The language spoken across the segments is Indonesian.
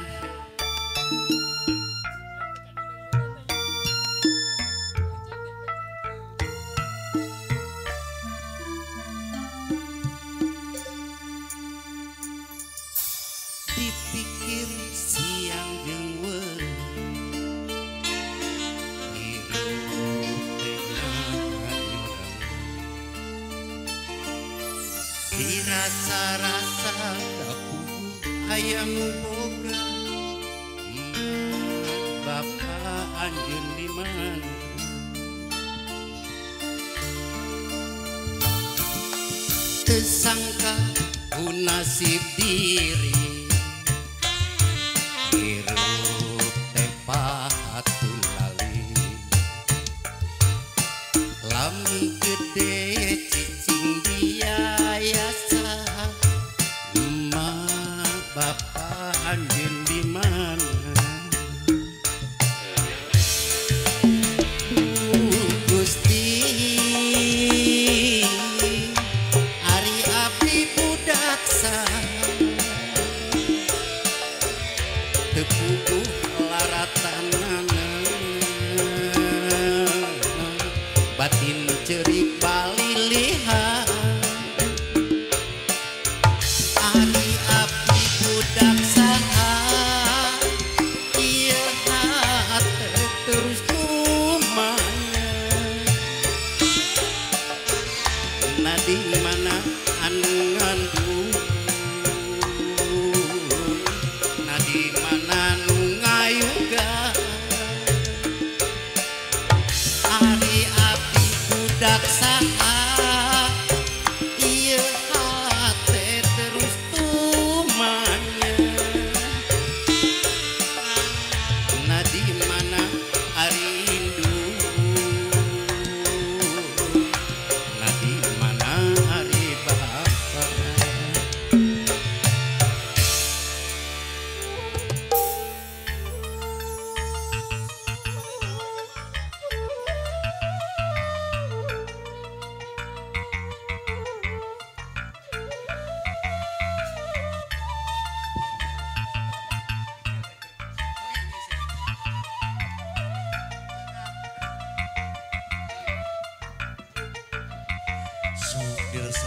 pisan. Dipikir siang jeung Dirasa-rasa ayam tersangka di ku nasib diri. Lali. Gede Emak bapak anjeun outside. get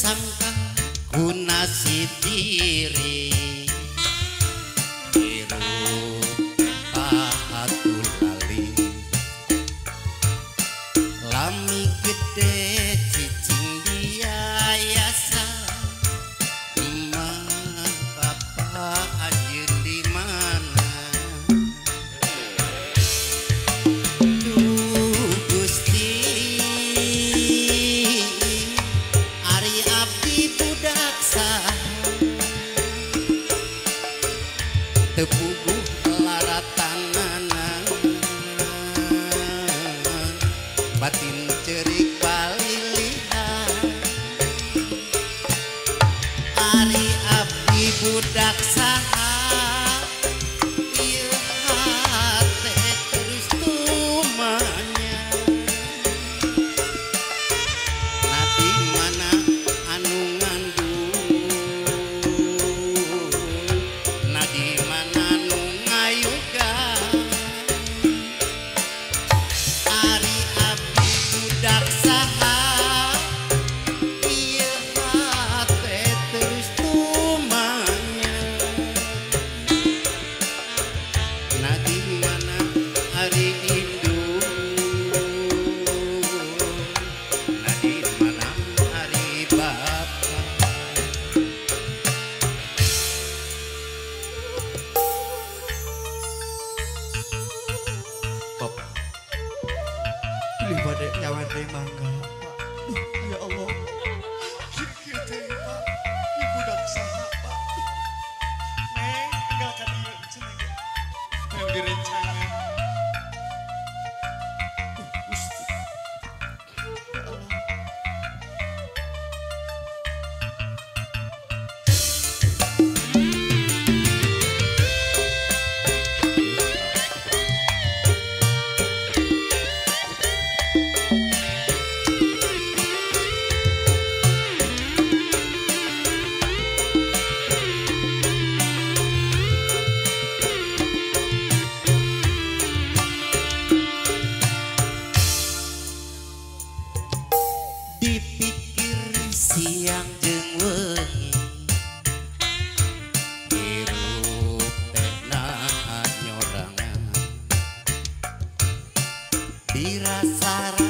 sangka ku nasib diri. Cerik balik adik nyawa mangga ya Allah Tira Sara.